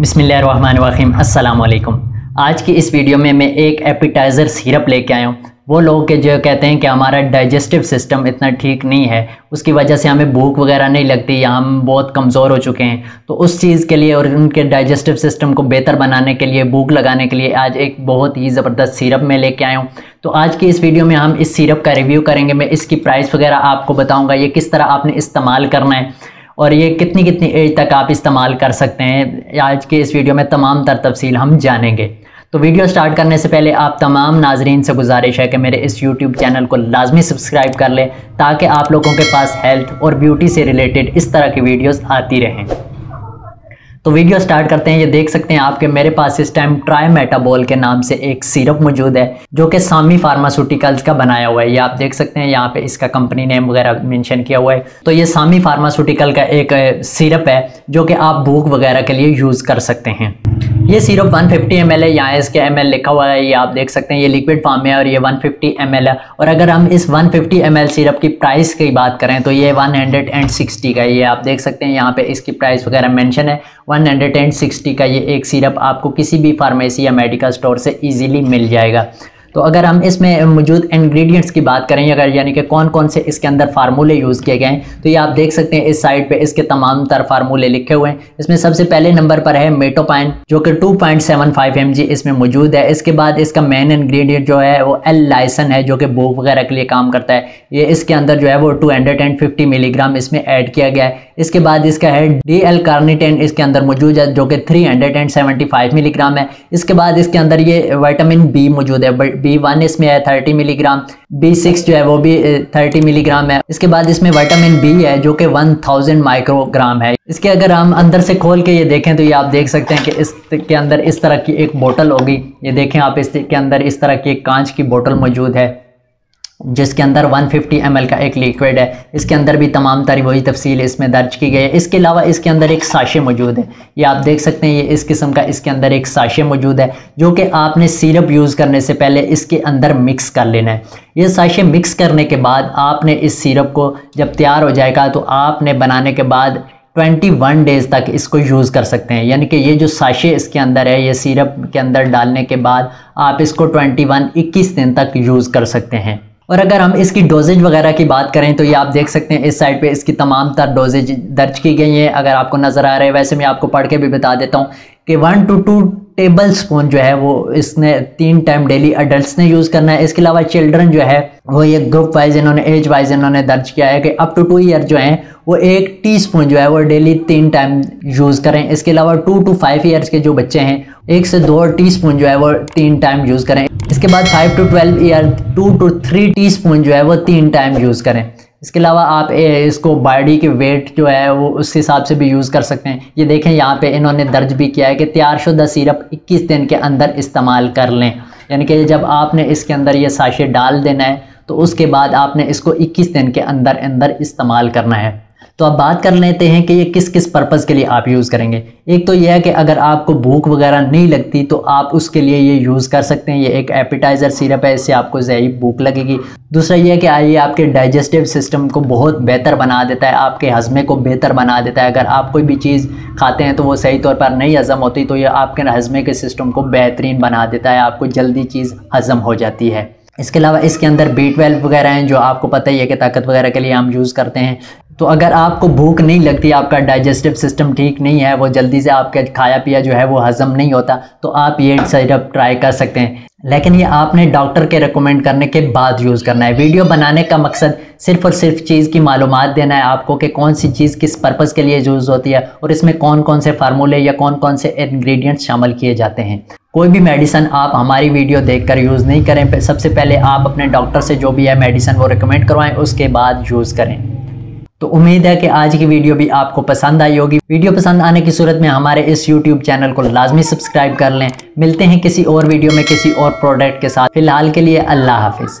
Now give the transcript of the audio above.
बिसमीम वालेकुम आज की इस वीडियो में मैं एक एपिटाइज़र सिरप लेके आया हूँ। वो लोग के जो कहते हैं कि हमारा डाइजेस्टिव सिस्टम इतना ठीक नहीं है। उसकी वजह से हमें भूख वगैरह नहीं लगती, या हम बहुत कमज़ोर हो चुके हैं। तो उस चीज़ के लिए और उनके डाइजेस्टिव सिस्टम को बेहतर बनाने के लिए, भूख लगाने के लिए आज एक बहुत ही ज़बरदस्त सिरप मैं लेके आया हूँ। तो आज की इस वीडियो में हम इस सिरप का रिव्यू करेंगे। मैं इसकी प्राइस वगैरह आपको बताऊँगा, ये किस तरह आपने इस्तेमाल करना है। और ये कितनी कितनी एज तक आप इस्तेमाल कर सकते हैं आज के इस वीडियो में तमाम तर तफसील हम जानेंगे। तो वीडियो स्टार्ट करने से पहले आप तमाम नाजरीन से गुजारिश है कि मेरे इस यूट्यूब चैनल को लाजमी सब्सक्राइब कर लें, ताकि आप लोगों के पास हेल्थ और ब्यूटी से रिलेटेड इस तरह की वीडियोस आती रहें। तो वीडियो स्टार्ट करते हैं। ये देख सकते हैं आपके मेरे पास इस टाइम ट्राई मेटाबॉल के नाम से एक सिरप मौजूद है, जो कि सामी फार्मास्यूटिकल्स का बनाया हुआ है। ये आप देख सकते हैं, यहाँ पे इसका कंपनी नेम वगैरह मेंशन किया हुआ है। तो ये सामी फार्मास्यूटिकल का एक सिरप है, जो कि आप भूख वगैरह के लिए यूज़ कर सकते हैं। ये सिरप 150 फिफ्टी एम एल है, यहाँ इसके एम एल लिखा हुआ है। ये आप देख सकते हैं, ये लिक्विड फॉर्म है और ये 150 फिफ्टी एम एल है। और अगर हम इस 150 फिफ्टी एम एल सिरप की प्राइस की बात करें तो ये 160 का ये आप देख सकते हैं, यहाँ पे इसकी प्राइस वगैरह मेंशन है। 160 का ये एक सिरप आपको किसी भी फार्मेसी या मेडिकल स्टोर से ईजिली मिल जाएगा। तो अगर हम इसमें मौजूद इंग्रेडिएंट्स की बात करें, अगर यानी कि कौन कौन से इसके अंदर फार्मूले यूज़ किए गए हैं तो ये आप देख सकते हैं इस साइड पे इसके तमाम तर फार्मूले लिखे हुए हैं। इसमें सबसे पहले नंबर पर है मेटोपाइन जो कि 2.75 mg इसमें मौजूद है। इसके बाद इसका मेन इन्ग्रीडियंट जो है, वो एल लाइसन है, जो कि भूख वगैरह के लिए काम करता है। ये इसके अंदर जो है, वो टू मिलीग्राम इसमें ऐड किया गया है। इसके बाद इसका है डी एल इसके अंदर मौजूद है, जो कि थ्री मिलीग्राम है। इसके बाद इसके अंदर ये वाइटामिन बी मौजूद है बी वन इसमें है थर्टी मिलीग्राम बी सिक्स जो है वो भी थर्टी मिलीग्राम है। इसके बाद इसमें वाइटामिन बी है जो कि वन थाउज़ेंड माइक्रोग्राम है। इसके अगर हम अंदर से खोल के ये देखें तो ये आप देख सकते हैं कि इसके अंदर इस तरह की एक बोतल होगी। ये देखें आप इसके अंदर इस तरह की एक कांच की बोतल मौजूद है। जिसके अंदर 150 फिफ्टी का एक लिक्विड है। इसके अंदर भी तमाम तारी वही तफसील इसमें दर्ज की गई है। इसके अलावा इसके अंदर एक साशे मौजूद है। ये आप देख सकते हैं, ये इस किस्म का इसके अंदर एक साशे मौजूद है, जो कि आपने सिरप यूज़ करने से पहले इसके अंदर मिक्स कर लेना है। ये साशे मिक्स करने के बाद आपने इस सिरप को जब तैयार हो जाएगा तो आपने बनाने के बाद 21 डेज़ तक इसको यूज़ कर सकते हैं। यानी कि ये जो साशे इसके अंदर है, ये सिरप के अंदर डालने के बाद आप इसको 21 21 दिन तक यूज़ कर सकते हैं। और अगर हम इसकी डोजेज वगैरह की बात करें तो ये आप देख सकते हैं, इस साइड पे इसकी तमाम तर डोजेज दर्ज की गई है। अगर आपको नज़र आ रहा है, वैसे मैं आपको पढ़ के भी बता देता हूँ कि one to two tablespoon जो है वो इसने तीन टाइम डेली अडल्ट ने यूज़ करना है। इसके अलावा चिल्ड्रन जो है, वो ये ग्रुप वाइज इन्होंने एज वाइज इन्होंने दर्ज किया है कि अप टू टू ईयर जो है, वो एक टीस्पून जो है वो डेली तीन टाइम यूज़ करें। इसके अलावा टू टू फाइव ईयर्स के जो बच्चे हैं, एक से दो टीस्पून जो है वो तीन टाइम यूज़ करें। इसके बाद five to twelve year two to three teaspoon जो है वो तीन टाइम यूज़ करें। इसके अलावा आप इसको बॉडी के वेट जो है, वो उस हिसाब से भी यूज़ कर सकते हैं। ये देखें, यहाँ पे इन्होंने दर्ज भी किया है कि तैयारशुदा सिरप 21 दिन के अंदर इस्तेमाल कर लें। यानी कि जब आपने इसके अंदर ये साशे डाल देना है तो उसके बाद आपने इसको 21 दिन के अंदर अंदर इस्तेमाल करना है। तो अब बात कर लेते हैं कि ये किस किस पर्पज़ के लिए आप यूज़ करेंगे। एक तो यह है कि अगर आपको भूख वगैरह नहीं लगती तो आप उसके लिए ये यूज़ कर सकते हैं। ये एक एपिटाइज़र सिरप है, इससे आपको ज़्यादा भूख लगेगी। दूसरा यह है कि ये आपके डाइजेस्टिव सिस्टम को बहुत बेहतर बना देता है, आपके हज़मे को बेहतर बना देता है। अगर आप कोई भी चीज़ खाते हैं तो वो सही तौर पर नहीं हज़म होती तो ये आपके हज़मे के सिस्टम को बेहतरीन बना देता है, आपको जल्दी चीज़ हज़म हो जाती है। इसके अलावा इसके अंदर बी ट्वेल्व वगैरह हैं, जो आपको पता ही है कि ताकत वगैरह के लिए हम यूज़ करते हैं। तो अगर आपको भूख नहीं लगती, आपका डाइजेस्टिव सिस्टम ठीक नहीं है, वो जल्दी से आपका खाया पिया जो है, वो हज़म नहीं होता तो आप ये सिरप ट्राई कर सकते हैं। लेकिन ये आपने डॉक्टर के रिकमेंड करने के बाद यूज़ करना है। वीडियो बनाने का मकसद सिर्फ़ और सिर्फ़ चीज़ की मालूम देना है आपको कि कौन सी चीज़ किस पर्पज़ के लिए यूज़ होती है और इसमें कौन कौन से फार्मूले या कौन कौन से इन्ग्रीडियंट्स शामिल किए जाते हैं। कोई भी मेडिसन आप हमारी वीडियो देखकर यूज़ नहीं करें। सबसे पहले आप अपने डॉक्टर से जो भी है मेडिसन वो रिकमेंड करवाएँ, उसके बाद यूज़ करें। तो उम्मीद है कि आज की वीडियो भी आपको पसंद आई होगी। वीडियो पसंद आने की सूरत में हमारे इस यूट्यूब चैनल को लाजमी सब्सक्राइब कर लें। मिलते हैं किसी और वीडियो में किसी और प्रोडक्ट के साथ। फ़िलहाल के लिए अल्लाह हाफिज़।